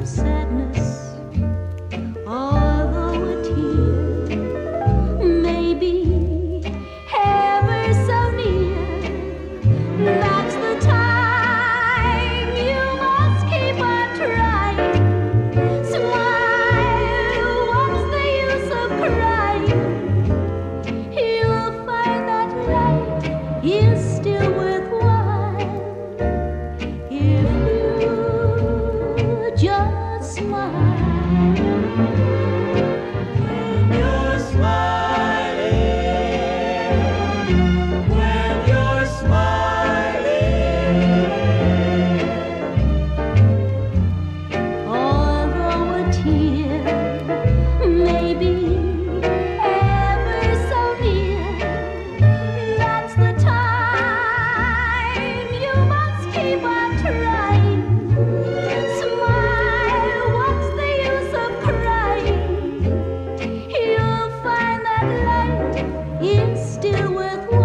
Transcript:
Is you with